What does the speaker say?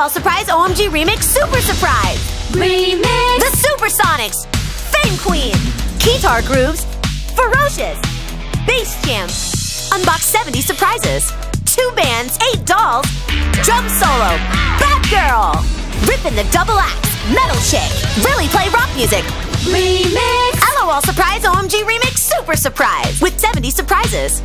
LOL Surprise OMG Remix Super Surprise! Remix! The Super Sonix! Fame Queen! Keytar Grooves! Ferocious! Bass Jam! Unbox 70 surprises! Two bands, eight dolls! Drum solo! Batgirl! Rippin' the double axe! Metal Chick! Really play rock music! Remix! LOL Surprise OMG Remix Super Surprise! With 70 surprises!